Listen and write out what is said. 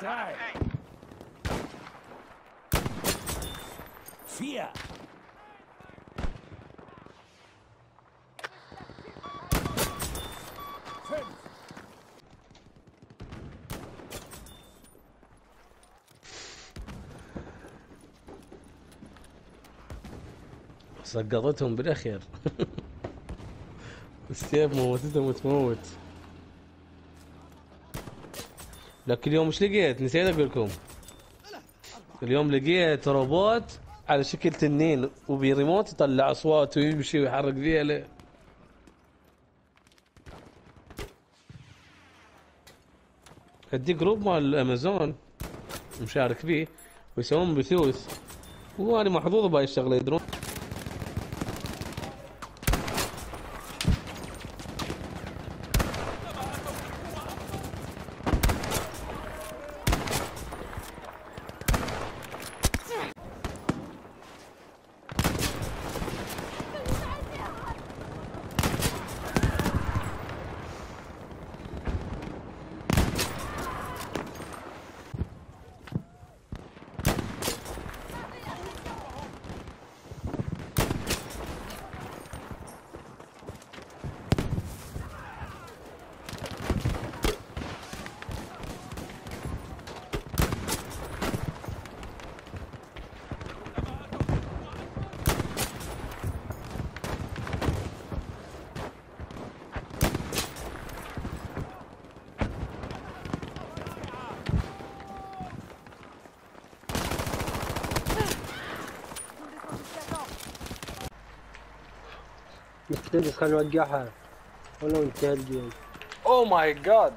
die. Vier. سقطتهم بالأخير السيف موتتهم وتموت لك اليوم إيش لقيت نسيت أقول لكم. اليوم لقيت روبوت على شكل تنين وبريموت يطلع اصوات ويمشي ويحرك فيها له عندي group مال امازون مشارك فيه ويسوون بثوث. وأنا محظوظ بهاي الشغلة يدرون؟ مرسيدس خلينا نوقعها ولو انتهى الجيم Oh my god.